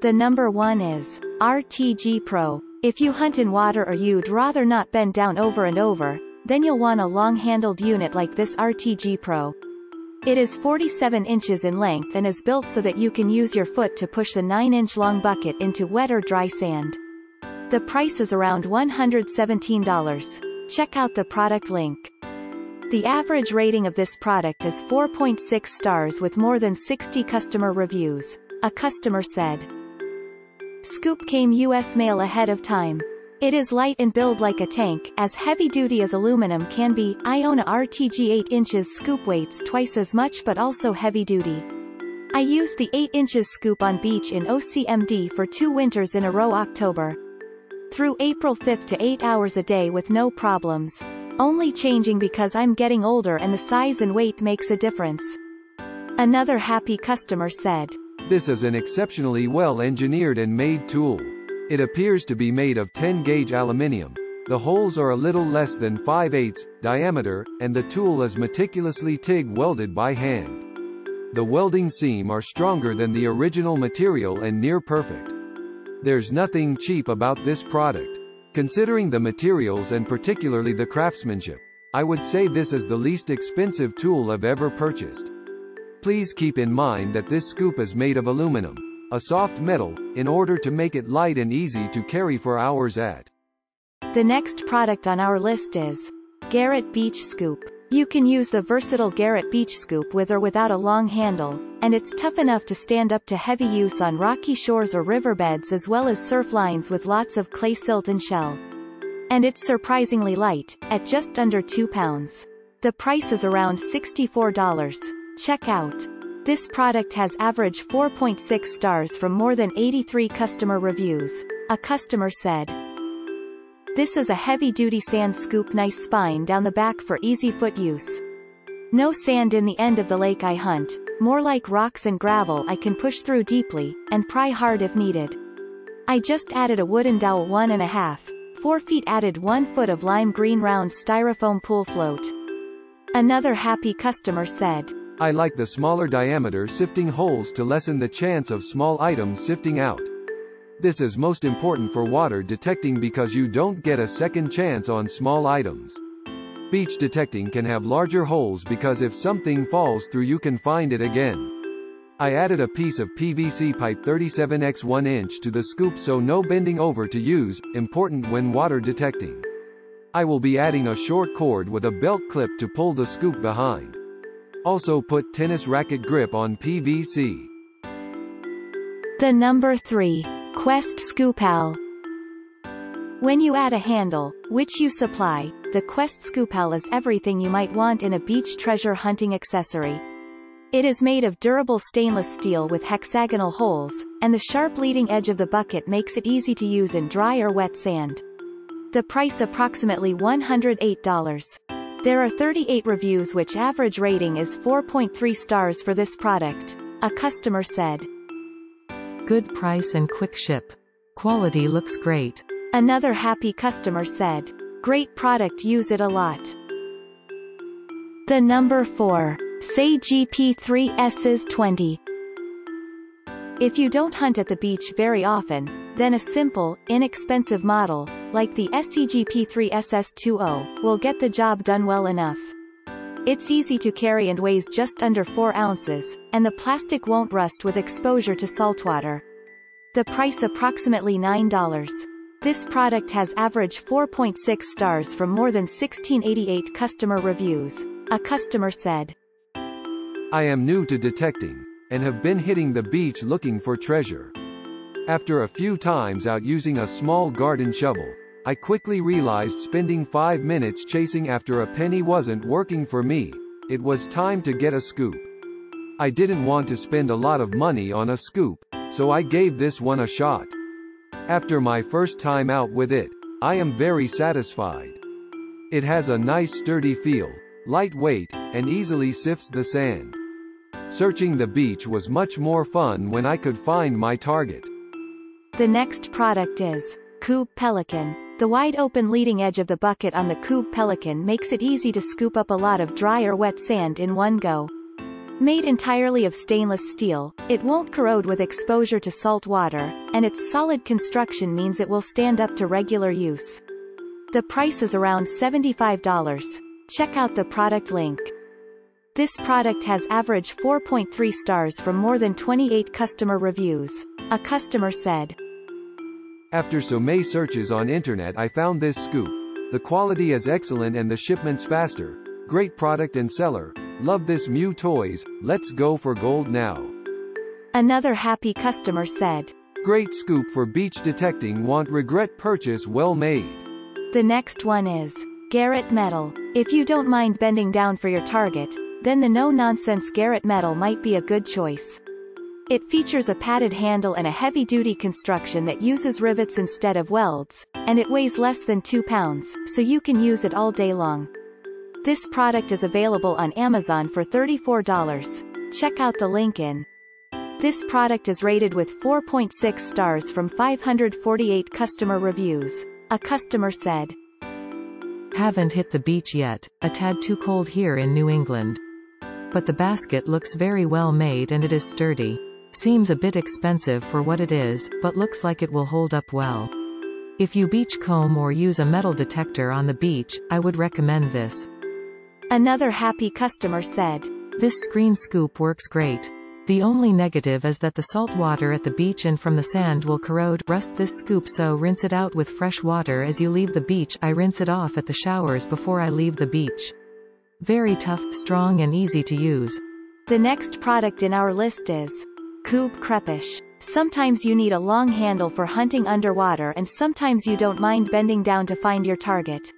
The number one is RTG Pro. If you hunt in water or you'd rather not bend down over and over, then you'll want a long-handled unit like this RTG Pro. It is 47 inches in length and is built so that you can use your foot to push the 9-inch long bucket into wet or dry sand. The price is around $117. Check out the product link. The average rating of this product is 4.6 stars with more than 60 customer reviews. A customer said. Scoop came US mail ahead of time. It is light and build like a tank, as heavy-duty as aluminum can be. I own a RTG 8 inches scoop weights twice as much but also heavy-duty. I used the 8 inches scoop on beach in OCMD for two winters in a row October. Through April 5 to 8 hours a day with no problems. Only changing because I'm getting older and the size and weight makes a difference. Another happy customer said. This is an exceptionally well-engineered and made tool. It appears to be made of 10-gauge aluminium. The holes are a little less than 5 eighths diameter, and the tool is meticulously TIG welded by hand. The welding seam are stronger than the original material and near perfect. There's nothing cheap about this product. Considering the materials and particularly the craftsmanship, I would say this is the least expensive tool I've ever purchased. Please keep in mind that this scoop is made of aluminum a soft metal, in order to make it light and easy to carry for hours at. The next product on our list is Garrett Beach Scoop. You can use the versatile Garrett Beach Scoop with or without a long handle, and it's tough enough to stand up to heavy use on rocky shores or riverbeds as well as surf lines with lots of clay silt and shell. And it's surprisingly light, at just under 2 pounds. The price is around $64. Check out this product has average 4.6 stars from more than 83 customer reviews. A customer said, This is a heavy-duty sand scoop nice spine down the back for easy foot use. No sand in the end of the lake I hunt, more like rocks and gravel I can push through deeply, and pry hard if needed. I just added a wooden dowel one and a half, four feet added one foot of lime green round styrofoam pool float. Another happy customer said, I like the smaller diameter sifting holes to lessen the chance of small items sifting out. This is most important for water detecting because you don't get a second chance on small items. Beach detecting can have larger holes because if something falls through you can find it again. I added a piece of PVC pipe 37x 1 inch to the scoop so no bending over to use, important when water detecting. I will be adding a short cord with a belt clip to pull the scoop behind. Also put tennis racket grip on PVC. The number 3. Quest Scoopal. When you add a handle, which you supply, the Quest Scoopal is everything you might want in a beach treasure hunting accessory. It is made of durable stainless steel with hexagonal holes, and the sharp leading edge of the bucket makes it easy to use in dry or wet sand. The price approximately $108. There are 38 reviews which average rating is 4.3 stars for this product. A customer said. Good price and quick ship. Quality looks great. Another happy customer said. Great product use it a lot. The number 4. Say GP3S's 20. If you don't hunt at the beach very often, then a simple, inexpensive model, like the SCGP3 SS20, will get the job done well enough. It's easy to carry and weighs just under 4 ounces, and the plastic won't rust with exposure to saltwater. The price approximately $9. This product has average 4.6 stars from more than 1688 customer reviews. A customer said, I am new to detecting, and have been hitting the beach looking for treasure. After a few times out using a small garden shovel, I quickly realized spending five minutes chasing after a penny wasn't working for me. It was time to get a scoop. I didn't want to spend a lot of money on a scoop, so I gave this one a shot. After my first time out with it, I am very satisfied. It has a nice sturdy feel, lightweight, and easily sifts the sand. Searching the beach was much more fun when I could find my target. The next product is Coob Pelican. The wide open leading edge of the bucket on the Coob Pelican makes it easy to scoop up a lot of dry or wet sand in one go. Made entirely of stainless steel, it won't corrode with exposure to salt water, and its solid construction means it will stand up to regular use. The price is around $75. Check out the product link. This product has average 4.3 stars from more than 28 customer reviews. A customer said, After so many searches on internet I found this scoop. The quality is excellent and the shipments faster. Great product and seller. Love this Mew toys, let's go for gold now. Another happy customer said, Great scoop for beach detecting won't regret purchase well made. The next one is Garrett Metal. If you don't mind bending down for your target, then the no-nonsense Garrett Metal might be a good choice. It features a padded handle and a heavy-duty construction that uses rivets instead of welds, and it weighs less than 2 pounds, so you can use it all day long. This product is available on Amazon for $34. Check out the link in. This product is rated with 4.6 stars from 548 customer reviews. A customer said, Haven't hit the beach yet, a tad too cold here in New England. But the basket looks very well made and it is sturdy. Seems a bit expensive for what it is, but looks like it will hold up well. If you beachcomb or use a metal detector on the beach, I would recommend this. Another happy customer said, This screen scoop works great. The only negative is that the salt water at the beach and from the sand will corrode, rust this scoop so rinse it out with fresh water as you leave the beach I rinse it off at the showers before I leave the beach. Very tough, strong and easy to use. The next product in our list is Coob Krepish. Sometimes you need a long handle for hunting underwater and sometimes you don't mind bending down to find your target.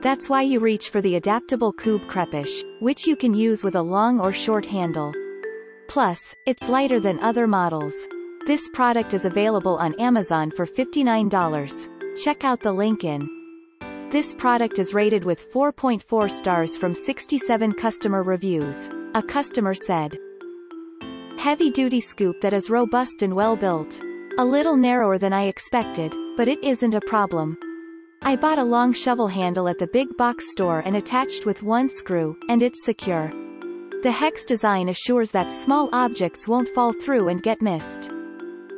That's why you reach for the adaptable Coob Krepish, which you can use with a long or short handle. Plus, it's lighter than other models. This product is available on Amazon for $59. Check out the link in. This product is rated with 4.4 stars from 67 customer reviews. A customer said, Heavy-duty scoop that is robust and well-built. A little narrower than I expected, but it isn't a problem. I bought a long shovel handle at the big box store and attached with one screw, and it's secure. The hex design assures that small objects won't fall through and get missed.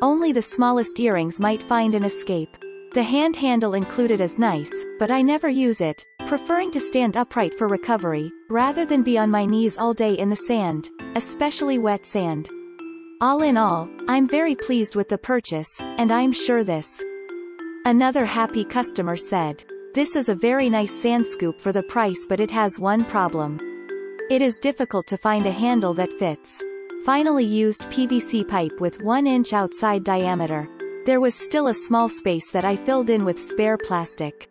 Only the smallest earrings might find an escape. The hand handle included is nice, but I never use it, preferring to stand upright for recovery, rather than be on my knees all day in the sand, especially wet sand. All in all, I'm very pleased with the purchase, and I'm sure this. Another happy customer said, This is a very nice sand scoop for the price but it has one problem. It is difficult to find a handle that fits. Finally used PVC pipe with 1 inch outside diameter. There was still a small space that I filled in with spare plastic.